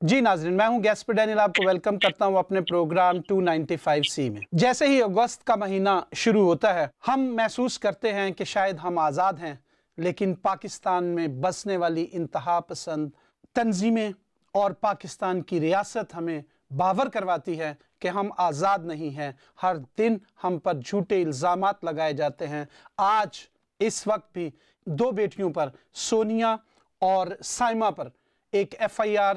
جی ناظرین، میں ہوں گیس ڈینیل، آپ کو ویلکم کرتا ہوں اپنے پروگرام 295 سی میں۔ جیسے ہی اگست کا مہینہ شروع ہوتا ہے، ہم محسوس کرتے ہیں کہ شاید ہم آزاد ہیں، لیکن پاکستان میں بسنے والی انتہا پسند تنظیمیں اور پاکستان کی ریاست ہمیں باور کرواتی ہے کہ ہم آزاد نہیں ہیں۔ ہر دن ہم پر جھوٹے الزامات لگائے جاتے ہیں۔ آج، اس وقت بھی دو بیٹیوں پر، سونیا اور سائمہ پر ایک ایف آئی آر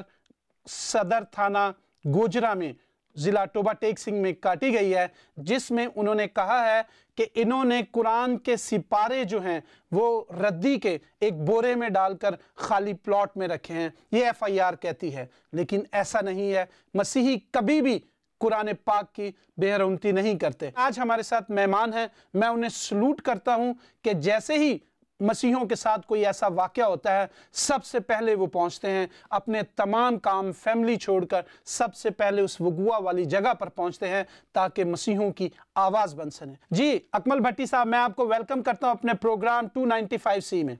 صدر تھانہ گوجرہ میں ضلع ٹوبا ٹیک سنگ میں کاٹی گئی ہے، جس میں انہوں نے کہا ہے کہ انہوں نے قرآن کے سپارے جو ہیں وہ ردی کے ایک بورے میں ڈال کر خالی پلاٹ میں رکھے ہیں۔ یہ ایف آئی آر کہتی ہے۔ لیکن ایسا نہیں ہے۔ مسیحی کبھی بھی قرآن پاک کی بے رونتی نہیں کرتے۔ آج ہمارے ساتھ مہمان ہیں۔ میں انہیں سلوٹ کرتا ہوں کہ جیسے ہی مسیحوں کے ساتھ کوئی ایسا واقعہ ہوتا ہے، سب سے پہلے وہ پہنچتے ہیں، اپنے تمام کام، فیملی چھوڑ کر سب سے پہلے اس وگوا والی جگہ پر پہنچتے ہیں تاکہ مسیحوں کی آواز بن سنے جی اکمل بھٹی صاحب، میں آپ کو ویلکم کرتا ہوں اپنے پروگرام 295 سی میں۔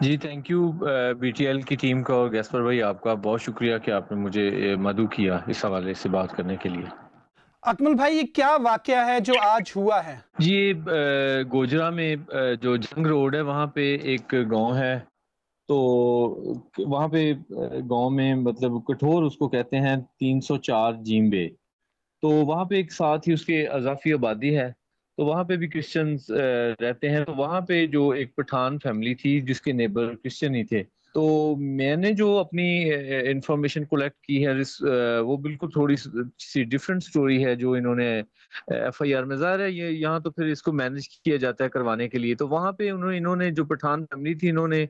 جی thank you B T L کی ٹیم کا اور گیسپر بھائی، آپ کا بہت شکریہ کہ آپ نے مجھے مدعو کیا اس حوالے سے بات کرنے کے لیے۔ اکمل بھائی، یہ کیا واقعہ ہے جو آج ہوا ہے؟ جی گوجرا میں جو جنگ روڈ ہے، وہاں پہ ایک گاؤں ہے۔ تو وہاں پہ گاؤں میں مطلب کٹھور اس کو کہتے ہیں، تین سو چار جیم بے تو وہاں پہ ایک ساتھ ہی اس کے اضافی آبادی ہے۔ تو وہاں پہ بھی کرسچنز رہتے ہیں۔ تو وہاں پہ جو ایک پٹھان فیملی تھی، جس کے نیبر کرسچن ہی تھے تو میں نے جو اپنی انفارمیشن کولیکٹ کی ہے وہ بالکل تھوڑی سی ڈیفرنٹ سٹوری ہے جو انہوں نے ایف آئی آر میں ظاہر ہے، یہ یہاں تو پھر اس کو مینج کیا جاتا ہے کروانے کے لیے۔ تو وہاں پہ انہوں انہوں نے جو پٹھان فیملی تھی، انہوں نے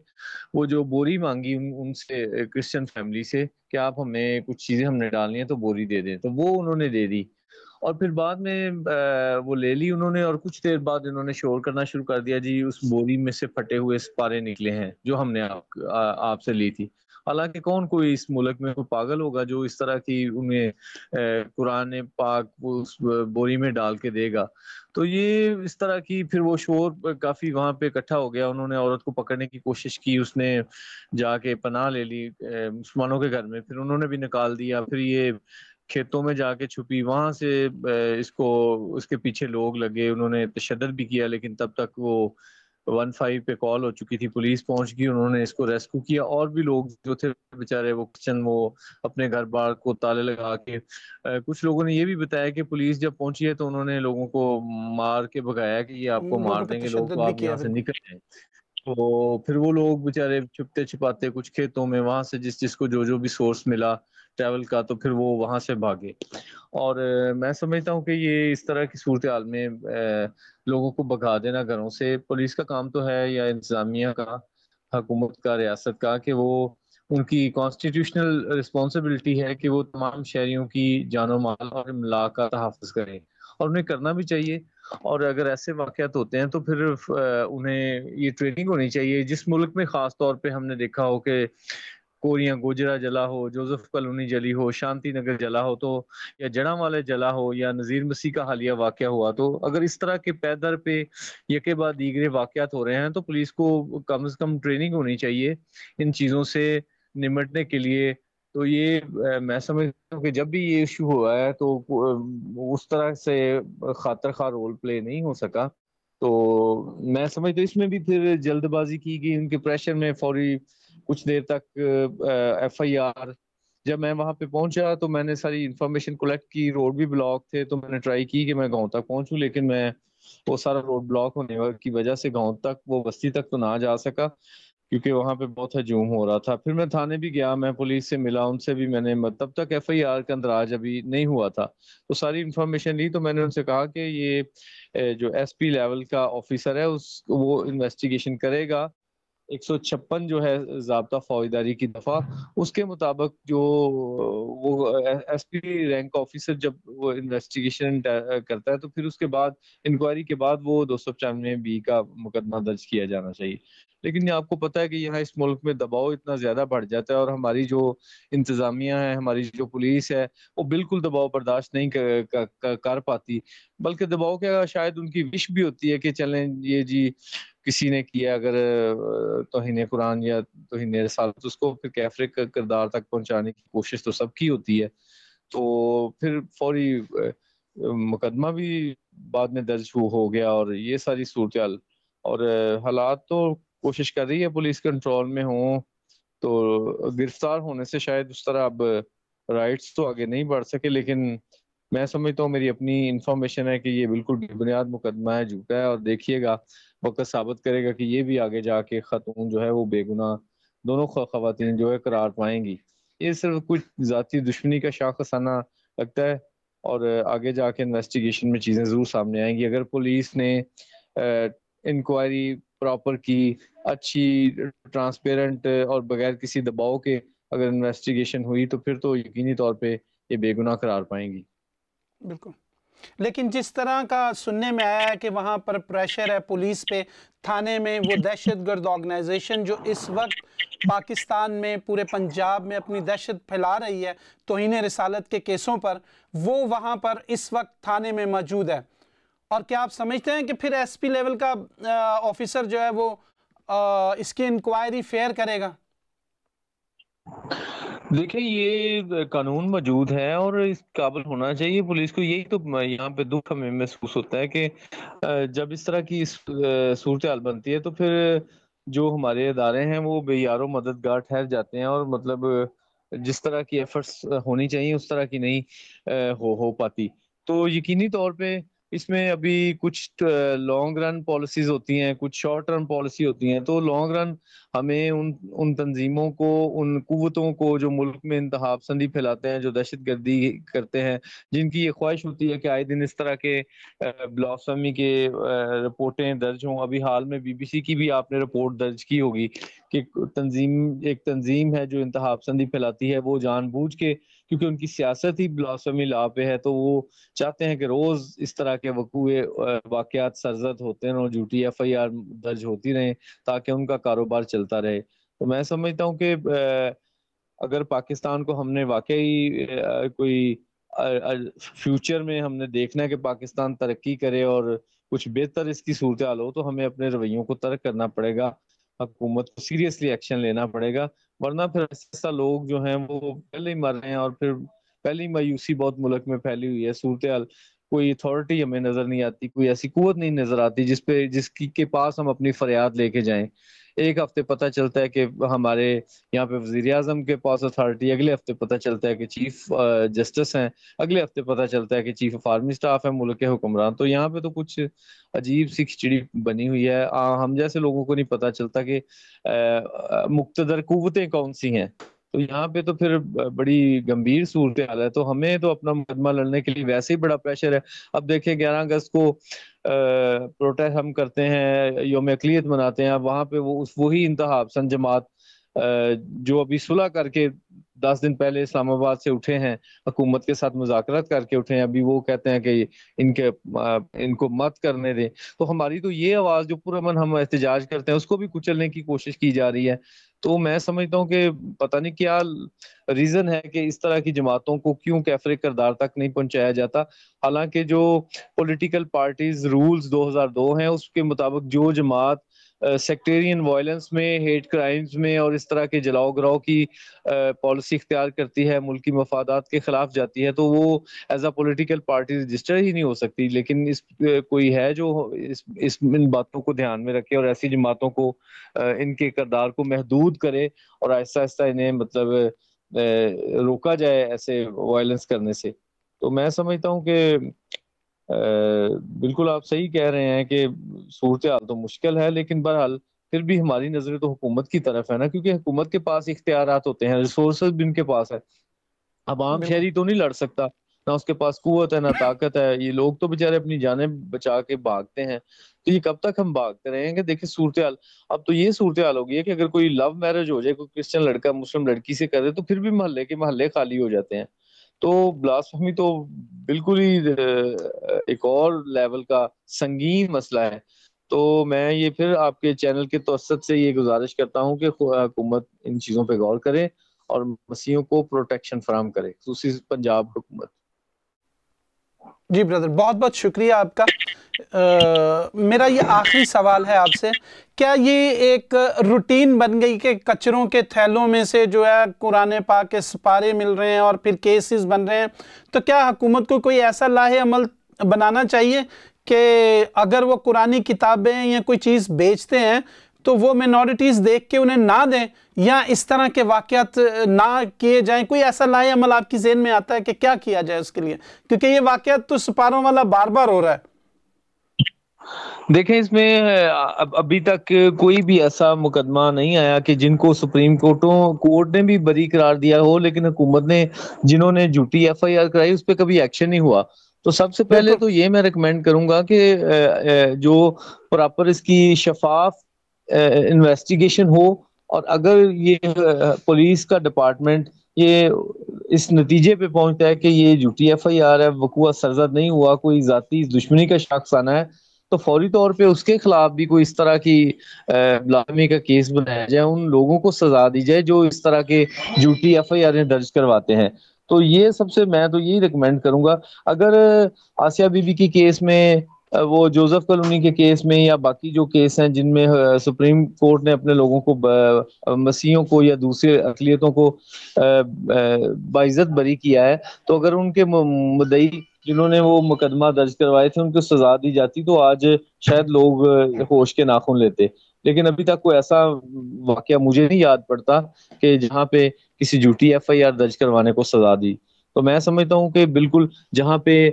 وہ جو بوری مانگی ان سے کرسچن فیملی سے، کہ آپ ہمیں کچھ چیزیں ہم نے ڈالنی ہیں تو بوری دے دیں۔ تو وہ انہوں نے دے دی۔ اور پھر بعد میں وہ لے لی انہوں نے اور کچھ دیر بعد انہوں نے شور کرنا شروع کر دیا جی اس بوری میں سے پھٹے ہوئے سپارے نکلے ہیں جو ہم نے آپ سے لی تھی۔ حالانکہ کون کوئی اس ملک میں کوئی پاگل ہوگا جو اس طرح کی انہیں قرآن پاک اس بوری میں ڈال کے دے گا۔ تو یہ اس طرح کی پھر وہ شور کافی وہاں پہ اکٹھا ہو گیا۔ انہوں نے عورت کو پکڑنے کی کوشش کی، اس نے جا کے پناہ لے لی مسلمانوں کے گھر میں۔ پھر انہوں نے بھی نکال دیا۔ پھر یہ کھیتوں میں جا کے چھپی وہاں سے اس کو اس کے پیچھے لوگ لگے انہوں نے تشدد بھی کیا لیکن تب تک وہ ون فائیو پہ کال ہو چکی تھی پولیس پہنچ گئی انہوں نے اس کو ریسکیو کیا اور بھی لوگ جو تھے بےچارے وہ کچن وہ اپنے گھر بار کو تالے لگا کے کچھ لوگوں نے یہ بھی بتایا کہ پولیس جب پہنچی ہے تو انہوں نے لوگوں کو مار کے بگایا کہ یہ آپ کو مار دیں گے لوگ آپ یہاں سے نکل جائیں۔ تو پھر وہ لوگ بےچارے چھپتے چھپاتے کچھ کھیتوں میں وہاں سے جس جس کو جو جو بھی سورس ملا ٹریول کا تو پھر وہ وہاں سے بھاگے۔ اور میں سمجھتا ہوں کہ یہ اس طرح کی صورتحال میں لوگوں کو بگا دینا گھروں سے۔ پولیس کا کام تو ہے یا انتظامیہ کا، حکومت کا، ریاست کا، کہ وہ ان کی کانسٹیٹیوشنل رسپانسبلٹی ہے کہ وہ تمام شہریوں کی جان و مال اور املاک کا تحفظ کریں۔ اور انہیں کرنا بھی چاہیے۔ اور اگر ایسے واقعات ہوتے ہیں تو پھر انہیں یہ ٹریننگ ہونی چاہیے۔ جس ملک میں خاص طور پہ ہم نے دیکھا ہو کہ کوریاں گوجرا جلا ہو جوزف کالونی جلی ہو شانتی نگر جلا ہو تو یا جڑا والے جلا ہو یا نذیر مسیح کا حالیہ واقعہ ہوا تو اگر اس طرح کے پیدر پہ یکے بعد دیگرے واقعات ہو رہے ہیں تو پولیس کو کم از کم ٹریننگ ہونی چاہیے ان چیزوں سے نمٹنے کے لیے تو یہ میں سمجھتا ہوں کہ جب بھی یہ ایشو ہوا ہے تو اس طرح سے خاطر خواہ رول پلے نہیں ہو سکا تو میں سمجھتا ہوں اس میں بھی پھر جلد بازی کی گئی ان کے پریشر میں فوری کچھ دیر تک ایف آئی آر، جب میں وہاں پہ پہنچا تو میں نے ساری انفارمیشن کلیکٹ کی، روڈ بھی بلاک تھے تو میں نے ٹرائی کی کہ میں گاؤں تک پہنچوں، لیکن میں وہ سارا روڈ بلاک ہونے کی وجہ سے گاؤں تک، وہ بستی تک تو نہ جا سکا کیونکہ وہاں پہ بہت ہجوم ہو رہا تھا۔ پھر میں تھانے بھی گیا، میں پولیس سے ملا، ان سے بھی میں نے مطلب تب تک ایف آئی آر کا اندراج ابھی نہیں ہوا تھا۔ تو ساری انفارمیشن لی تو میں نے ان سے کہا کہ یہ جو ایس پی لیول کا آفیسر ہے، اس، وہ انویسٹیگیشن کرے گا۔ ایک سو چھپن جو ہے ضابطہ فوجداری کی دفعہ، اس کے مطابق جو وہ ایس پی رینک آفیسر جب وہ انویسٹیگیشن کرتا ہے تو پھر اس کے بعد، انکوائری کے بعد وہ دو سو پچانوے بی کا مقدمہ درج کیا جانا چاہیے۔ لیکن یہ آپ کو پتا ہے کہ یہاں اس ملک میں دباؤ اتنا زیادہ بڑھ جاتا ہے اور ہماری جو انتظامیہ ہے، ہماری جو پولیس ہے، وہ بالکل دباؤ برداشت نہیں کر پاتی۔ بلکہ دباؤ کا شاید ان کی وش بھی ہوتی ہے کہ چلیں، یہ جی کسی نے کیا اگر توہین قرآن یا توہین رسالت، اس کو پھر کیفرے کردار تک پہنچانے کی کوشش تو سب کی ہوتی ہے۔ تو پھر فوری مقدمہ بھی بعد میں درج ہو گیا اور یہ ساری صورتحال۔ اور حالات تو کوشش کر رہی ہے، پولیس کنٹرول میں ہوں۔ تو گرفتار ہونے سے شاید اس طرح اب رائٹس تو آگے نہیں بڑھ سکے، لیکن میں سمجھتا ہوں میری اپنی انفارمیشن ہے کہ یہ بالکل بے بنیاد مقدمہ ہے، جھوٹا ہے، اور دیکھیے گا، وقت ثابت کرے گا کہ یہ بھی آگے جا کے خاتون جو ہے وہ بے گناہ دونوں خواتین جو ہے قرار پائیں گی۔ یہ صرف کچھ ذاتی دشمنی کا شاخص لگتا ہے، اور آگے جا کے انویسٹیگیشن میں چیزیں ضرور سامنے آئیں گی۔ اگر پولیس نے انکوائری پراپر کی، اچھی ٹرانسپیرنٹ اور بغیر کسی دباؤ کے اگر انویسٹیگیشن ہوئی تو پھر تو یقینی طور پہ یہ بے گناہ قرار پائیں گی۔ بالکل۔ لیکن جس طرح کا سننے میں آیا ہے کہ وہاں پر پریشر ہے پولیس پہ، تھانے میں وہ دہشت گرد آرگنائزیشن جو اس وقت پاکستان میں، پورے پنجاب میں اپنی دہشت پھیلا رہی ہے، توہین رسالت کے کیسوں پر، وہ وہاں پر اس وقت تھانے میں موجود ہے۔ اور کیا آپ سمجھتے ہیں کہ پھر ایس پی لیول کا آفیسر جو ہے وہ اس کی انکوائری فیئر کرے گا؟ دیکھیں، یہ قانون موجود ہے اور اس قابل ہونا چاہیے۔ پولیس کو یہی تو یہاں پہ دکھ ہمیں محسوس ہوتا ہے کہ جب اس طرح کی صورتحال بنتی ہے تو پھر جو ہمارے ادارے ہیں وہ بے یار و مددگار ٹھہر جاتے ہیں اور مطلب جس طرح کی ایفرٹس ہونی چاہیے، اس طرح کی نہیں ہو ہو پاتی۔ تو یقینی طور پہ اس میں ابھی کچھ لانگ رن پالیسیز ہوتی ہیں، کچھ شارٹ رن پالیسی ہوتی ہیں، تو لانگ رن ہمیں ان ان تنظیموں کو، ان قوتوں کو جو ملک میں انتہا پسندی پھیلاتے ہیں، جو دہشت گردی کرتے ہیں، جن کی یہ خواہش ہوتی ہے کہ آئے دن اس طرح کے بلاسمی کے رپورٹیں درج ہوں۔ ابھی حال میں بی بی سی کی بھی آپ نے رپورٹ درج کی ہوگی کہ تنظیم، ایک تنظیم ہے جو انتہا پسندی پھیلاتی ہے، وہ جان بوجھ کے کیونکہ ان کی سیاست ہی بلاسمی لا پہ ہے، تو وہ چاہتے ہیں کہ روز اس طرح کے وقوع واقعات سرزد ہوتے ہیں اور جی جھوٹی ایف آئی آر درج ہوتی رہیں تاکہ ان کا کاروبار چلتا رہے۔ تو میں سمجھتا ہوں کہ اگر پاکستان کو ہم نے واقعی کوئی فیوچر میں ہم نے دیکھنا ہے کہ پاکستان ترقی کرے اور کچھ بہتر اس کی صورتحال ہو، تو ہمیں اپنے رویوں کو ترک کرنا پڑے گا۔ حکومت کو سیریسلی ایکشن لینا پڑے گا، ورنہ پھر ایسا لوگ جو ہیں وہ پہلے ہی مر رہے ہیں اور پھر پہلی مایوسی بہت ملک میں پھیلی ہوئی ہے۔ صورتحال کوئی اتھارٹی ہمیں نظر نہیں آتی، کوئی ایسی قوت نہیں نظر آتی جس پہ، جس کی، کے پاس ہم اپنی فریاد لے کے جائیں۔ ایک ہفتے پتہ چلتا ہے کہ ہمارے یہاں پہ وزیر اعظم کے پاس اتھارٹی اگلے ہفتے پتہ چلتا ہے کہ چیف جسٹس ہیں۔ اگلے ہفتے پتہ چلتا ہے کہ چیف آف آرمی سٹاف ہے ملک کے حکمران۔ تو یہاں پہ تو کچھ عجیب سی کھچڑی بنی ہوئی ہے۔ ہم جیسے لوگوں کو نہیں پتہ چلتا کہ مقتدر قوتیں کون سی ہیں۔ تو یہاں پہ تو پھر بڑی گمبھیر صورتحال ہے۔ تو ہمیں تو اپنا مقدمہ لڑنے کے لیے ویسے ہی بڑا پریشر ہے۔ اب دیکھیں گیارہ اگست کو پروٹیسٹ ہم کرتے ہیں، یوم اقلیت مناتے ہیں۔ وہاں پہ وہ وہی انتہا پسند جماعت جو ابھی صلح کر کے دس دن پہلے اسلام آباد سے اٹھے ہیں، حکومت کے ساتھ مذاکرات کر کے اٹھے ہیں۔ ابھی وہ کہتے ہیں کہ ان کے ان کو مت کرنے دیں۔ تو ہماری تو یہ آواز جو پورا من ہم احتجاج کرتے ہیں، اس کو بھی کچلنے کی کوشش کی جا رہی ہے۔ تو میں سمجھتا ہوں کہ پتہ نہیں کیا ریزن ہے کہ اس طرح کی جماعتوں کو کیوں کیفرے کردار تک نہیں پہنچایا جاتا؟ حالانکہ جو پولیٹیکل پارٹیز رولز دو ہزار دو ہیں، اس کے مطابق جو جماعت سیکٹیرین وائلنس میں ہیٹ کرائمز میں اور اس طرح کے جلاؤ گراؤ کی پالیسی اختیار کرتی ہے، ملکی مفادات کے خلاف جاتی ہے، تو وہ as a political party register ہی نہیں ہو سکتی۔ لیکن اس کوئی ہے جو اس اس، ان باتوں کو دھیان میں رکھے اور ایسی جماعتوں کو ان کے کردار کو محدود کرے اور آہستہ آہستہ انہیں مطلب روکا جائے ایسے وائلنس کرنے سے۔ تو میں سمجھتا ہوں کہ بالکل آپ صحیح کہہ رہے ہیں کہ صورتحال تو مشکل ہے لیکن بہرحال پھر بھی ہماری نظر تو حکومت کی طرف ہے نا کیونکہ حکومت کے پاس اختیارات ہوتے ہیں ریسورسز بھی ان کے پاس ہے اب عام شہری تو نہیں لڑ سکتا نہ اس کے پاس قوت ہے نہ طاقت ہے یہ لوگ تو بےچارے اپنی جانیں بچا کے بھاگتے ہیں۔ تو یہ کب تک ہم بھاگتے رہیں گے؟ دیکھیں صورتحال۔ اب تو یہ صورتحال ہوگی ہے کہ اگر کوئی لو میرج ہو جائے کوئی کرسچن لڑکا مسلم لڑکی سے کرے تو پھر بھی محلے کے محلے خالی ہو جاتے ہیں۔ تو بلاسفہمی تو بالکل ہی ایک اور لیول کا سنگین مسئلہ ہے۔ تو میں یہ پھر آپ کے چینل کے توسط سے یہ گزارش کرتا ہوں کہ حکومت ان چیزوں پہ غور کرے اور مسیحوں کو پروٹیکشن فراہم کرے، خصوصی پنجاب حکومت۔ جی بردر بہت بہت شکریہ آپ کا۔ میرا یہ آخری سوال ہے آپ سے۔ کیا یہ ایک روٹین بن گئی کہ کچروں کے تھیلوں میں سے جو ہے قرآن پاک کے سپارے مل رہے ہیں اور پھر کیسز بن رہے ہیں؟ تو کیا حکومت کو کوئی ایسا لاہ عمل بنانا چاہیے کہ اگر وہ قرآن کتابیں یا کوئی چیز بیچتے ہیں تو وہ مینورٹیز دیکھ کے انہیں نہ دیں یا اس طرح کے واقعات نہ کیے جائیں؟ کوئی ایسا لائے عمل آپ کی ذہن میں آتا ہے کہ کیا کیا جائے اس کے لیے؟ کیونکہ یہ واقعات تو سپاروں والا بار بار ہو رہا ہے۔ دیکھیں اس میں ابھی تک کوئی بھی ایسا مقدمہ نہیں آیا کہ جن کو سپریم کورٹوں کورٹ نے بھی بری قرار دیا ہو لیکن حکومت نے جنہوں نے جھوٹی ایف آئی آر کرائی اس پہ کبھی ایکشن نہیں ہوا۔ تو سب سے پہلے تو یہ میں ریکمینڈ کروں گا کہ جو پراپر اس کی شفاف انویسٹیگیشن ہو اور اگر یہ پولیس کا ڈپارٹمنٹ یہ اس نتیجے پہ پہنچتا ہے کہ یہ جھوٹی ایف آئی آر ہے وقوع سرزد نہیں ہوا کوئی ذاتی دشمنی کا شخص آنا ہے تو فوری طور پہ اس کے خلاف بھی کوئی اس طرح کی لازمی کا کیس بنایا جائے، ان لوگوں کو سزا دی جائے جو اس طرح کے جھوٹی ایف آئی آر درج کرواتے ہیں۔ تو یہ سب سے میں تو یہی ریکمینڈ کروں گا۔ اگر آسیہ بی بی کی کیس میں وہ جوزف کالونی کے کیس میں یا باقی جو کیس ہیں جن میں سپریم کورٹ نے اپنے لوگوں کو مسیحوں کو یا دوسرے اقلیتوں کو باعزت بری کیا ہے، تو اگر ان کے مدعی جنہوں نے وہ مقدمہ درج کروائے تھے، ان کو سزا دی جاتی تو آج شاید لوگ ہوش کے ناخن لیتے۔ لیکن ابھی تک کوئی ایسا واقعہ مجھے نہیں یاد پڑتا کہ جہاں پہ کسی جھوٹی ایف آئی آر درج کروانے کو سزا دی۔ تو میں سمجھتا ہوں کہ بالکل جہاں پہ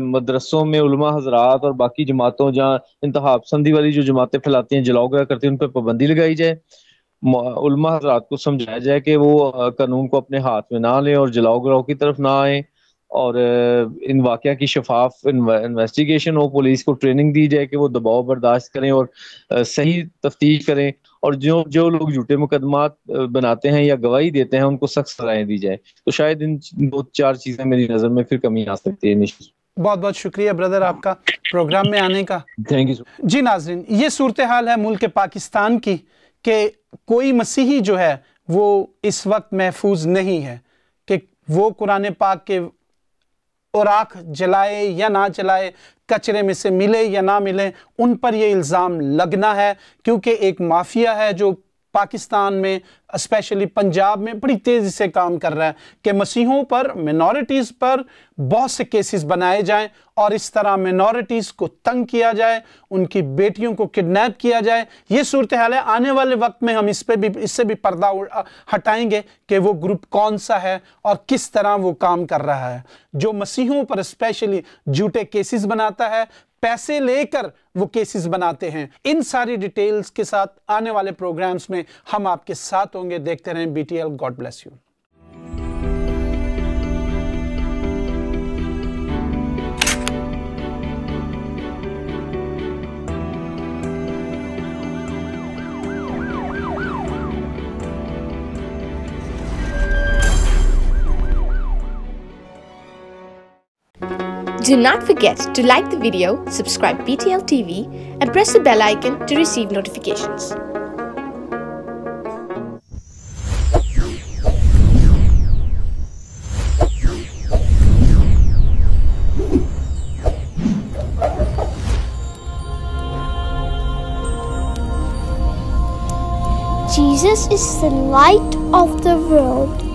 مدرسوں میں علماء حضرات اور باقی جماعتوں جہاں انتہا پسندی والی جو جماعتیں پھیلاتی ہیں، جلاؤ گیا کرتی ہیں، ان پہ پابندی لگائی جائے۔ علماء حضرات کو سمجھایا جائے کہ وہ قانون کو اپنے ہاتھ میں نہ لیں اور جلاؤ گراؤ کی طرف نہ آئیں۔ اور ان واقعہ کی شفاف انویسٹیگیشن ہو پولیس کو ٹریننگ دی جائے کہ وہ دباؤ برداشت کریں اور صحیح تفتیش کریں اور جو جو لوگ جھوٹے مقدمات بناتے ہیں یا گواہی دیتے ہیں ان کو سخت سزائیں دی جائے تو شاید ان دو چار چیزیں میری نظر میں پھر کمی آ سکتی ہے بہت بہت شکریہ بردر آپ کا پروگرام میں آنے کا۔ جی ناظرین یہ صورتحال ہے ملک پاکستان کی کہ کوئی مسیحی جو ہے وہ اس وقت محفوظ نہیں ہے کہ وہ قرآن پاک کے اوراق جلائے یا نہ جلائے، کچرے میں سے ملے یا نہ ملے، ان پر یہ الزام لگنا ہے، کیونکہ ایک مافیا ہے جو پاکستان میں اسپیشلی پنجاب میں بڑی تیزی سے کام کر رہا ہے کہ مسیحوں پر مینورٹیز پر بہت سے کیسز بنائے جائیں اور اس طرح مینورٹیز کو تنگ کیا جائے، ان کی بیٹیوں کو کڈنیپ کیا جائے۔ یہ صورتحال ہے، آنے والے وقت میں ہم اس پہ بھی، اس سے بھی پردہ ہٹائیں گے کہ وہ گروپ کون سا ہے اور کس طرح وہ کام کر رہا ہے۔ جو مسیحوں پر اسپیشلی جھوٹے کیسز بناتا ہے پیسے لے کر وہ کیسز بناتے ہیں۔ ان ساری ڈیٹیلز کے ساتھ آنے والے پروگرامز میں ہم آپ کے ساتھ ہوں گے۔ دیکھتے رہیں B T L God bless you Do not forget to like the video, subscribe BTL TV and press the bell icon to receive notifications. Jesus is the light of the world.